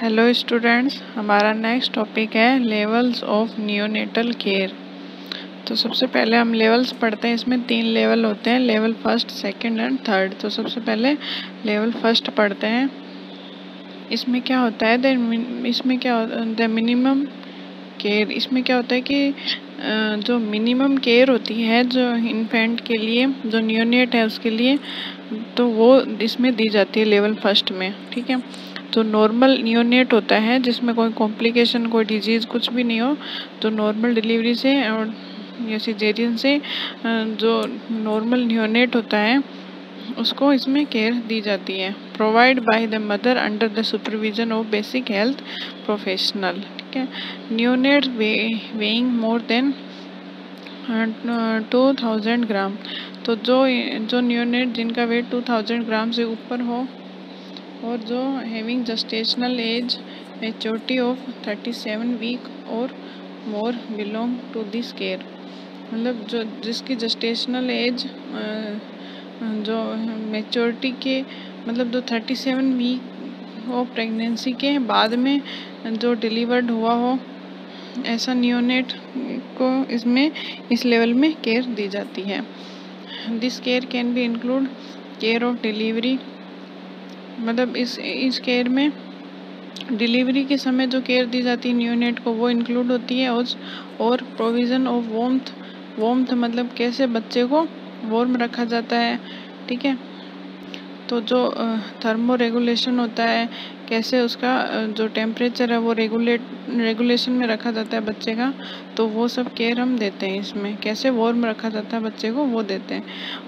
Hello students हमारा next topic है levels of neonatal care तो सबसे पहले हम लेवल्स पढ़ते हैं, इसमें तीन लेवल होते हैं level first second and third तो सबसे पहले लेवल फ़र्स्ट पढ़ते हैं। इसमें क्या होता है इसमें क्या द मिनिमम केयर इसमें क्या होता है कि जो मिनिमम केयर होती है, जो इन्फेंट के लिए, जो नियोनेट है उसके लिए तो वो इसमें दी जाती है लेवल फ़र्स्ट में, ठीक है? तो नॉर्मल नियोनेट होता है, जिसमें कोई कॉम्प्लिकेशन कोई डिज़ीज़ कुछ भी नहीं हो तो नॉर्मल डिलीवरी से और या सिजेरियन से जो नॉर्मल नियोनेट होता है, उसको इसमें केयर दी जाती है। Provide by the mother under the supervision of basic health professional ठीक है? Neonate weighing more than two thousand gram. तो जो जो नियोनेट जिनका वेट टू थाउज़ेंड ग्राम से ऊपर हो और जो having gestational age maturity of thirty seven week और more belong to this care मतलब जो, जिसकी जस्टेशनल एज जो मेच्योरिटी के मतलब जो thirty seven week of pregnancy के बाद में जो डिलीवर्ड हुआ हो, ऐसा नियोनेट को इसमें, इस लेवल में केयर दी जाती है। This care can be include care of delivery मतलब इस इस केयर में डिलीवरी के समय जो केयर दी जाती है न्यूनेट को, वो इंक्लूड होती है उस और प्रोविज़न ऑफ़ वोम्थ वोम्थ मतलब कैसे बच्चे को वॉर्म रखा जाता है, ठीक है? तो जो थर्मो रेगुलेशन होता है कैसे उसका जो टेम्परेचर है वो रेगुलेट रेगुलेशन में रखा जाता है बच्चे का तो वो सब केयर हम देते हैं इसमें। कैसे वॉर्म रखा जाता है बच्चे को, वो देते हैं।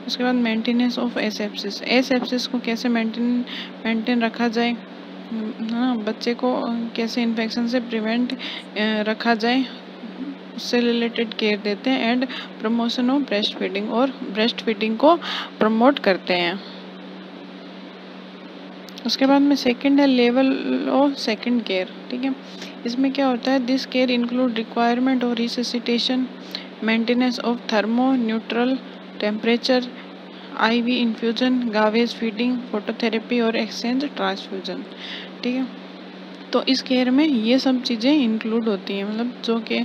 उसके बाद मेंटेनेंस ऑफ़ एसेप्सिस एसेप्सिस को कैसे मेंटेन मेंटेन रखा जाए हाँ बच्चे को कैसे इन्फेक्शन से प्रिवेंट रखा जाए, उससे रिलेटेड केयर देते हैं and promotion of breast feeding और ब्रेस्ट फीडिंग को प्रमोट करते हैं। उसके बाद में सेकंड है लेवल ऑफ़ सेकंड केयर ठीक है? इसमें क्या होता है? दिस केयर इंक्लूड रिक्वायरमेंट और resuscitation maintenance of thermo neutral temperature IV infusion gavage feeding phototherapy और एक्सचेंज ट्रांसफ्यूजन ठीक है? तो इस केयर में ये सब चीज़ें इंक्लूड होती हैं मतलब जो कि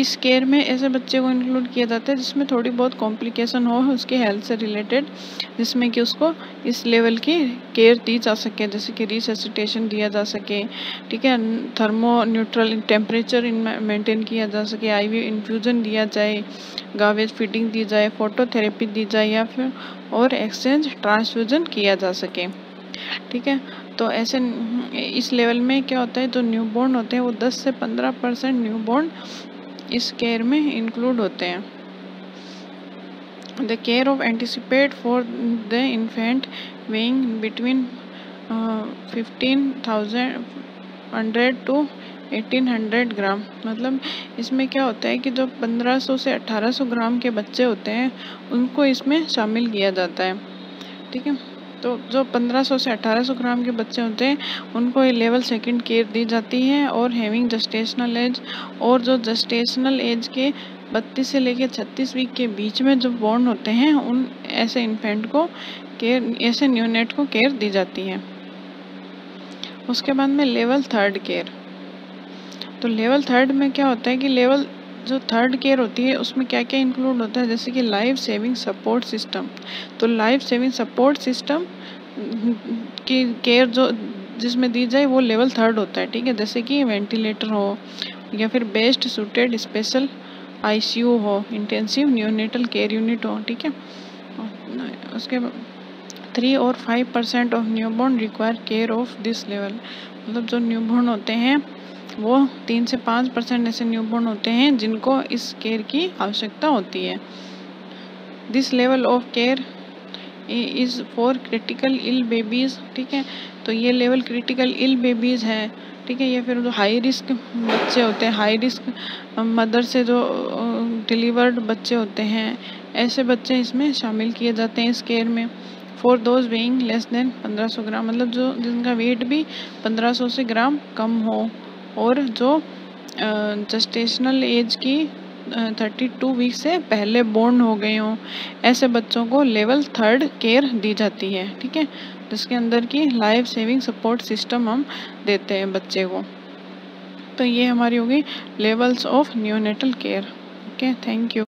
इस केयर में ऐसे बच्चे को इंक्लूड किया जाता है जिसमें थोड़ी बहुत कॉम्प्लिकेशन हो उसके हेल्थ से रिलेटेड जिसमें कि उसको इस लेवल की केयर दी जा सके, जैसे कि रिससिटेशन दिया जा सके, ठीक है थर्मो न्यूट्रल टेम्परेचर मेंटेन किया जा सके आईवी इन्फ्यूज़न दिया जाए गावेज फीडिंग दी जाए फोटोथेरेपी दी जाए या फिर और एक्सचेंज ट्रांसफ्यूजन किया जा सके, ठीक है। तो ऐसे इस लेवल में क्या होता है, जो न्यूबॉर्न होते हैं, वो 10 से 15 परसेंट न्यूबॉर्न इस केयर में इंक्लूड होते हैं। The care of anticipate for the infant weighing between fifteen thousand hundred to eighteen hundred gram मतलब इसमें क्या होता है कि जो पंद्रह सौ से अठारह सौ ग्राम के बच्चे होते हैं, उनको इसमें शामिल किया जाता है। ठीक है? तो जो 1500 से 1800 ग्राम के बच्चे होते हैं, उनको ये लेवल सेकंड केयर दी जाती है और हैविंग जस्टेशनल एज और जो जस्टेशनल एज के बत्तीस से लेकर छत्तीस वीक के बीच में जो बॉर्न होते हैं, उन ऐसे इन्फेंट को केयर ऐसे न्यूनेट को केयर दी जाती है। उसके बाद में लेवल थर्ड केयर तो लेवल थर्ड में क्या होता है कि लेवल जो थर्ड केयर होती है, उसमें क्या क्या इंक्लूड होता है? जैसे कि लाइफ सेविंग सपोर्ट सिस्टम तो लाइफ सेविंग सपोर्ट सिस्टम की केयर जो, जिसमें दी जाए, वो लेवल थर्ड होता है, ठीक है? जैसे कि वेंटिलेटर हो, या फिर बेस्ट सुटेड स्पेशल आईसीयू हो इंटेंसिव न्यूनेटल केयर यूनिट हो, ठीक है? उसके थ्री और five percent of newborn require care of this level मतलब जो न्यूबॉर्न होते हैं, वो तीन से पाँच परसेंट ऐसे न्यूबॉर्न होते हैं जिनको इस केयर की आवश्यकता होती है। This level of care is for critical ill babies ठीक है? तो ये लेवल क्रिटिकल इल बेबीज़ है, ठीक है? ये फिर जो हाई रिस्क बच्चे होते हैं हाई रिस्क मदर से जो डिलीवर्ड बच्चे होते हैं, ऐसे बच्चे इसमें शामिल किए जाते हैं इस केयर में। For those weighing less than 1500 gram मतलब जो जिनका वेट भी 1500 से ग्राम कम हो, और जो जस्टेशनल एज की थर्टी टू वीक से पहले बोर्न हो गए हों, ऐसे बच्चों को लेवल थर्ड केयर दी जाती है, ठीक है? जिसके अंदर की लाइफ सेविंग सपोर्ट सिस्टम हम देते हैं बच्चे को। तो ये हमारी होगी levels of neonatal care okay thank you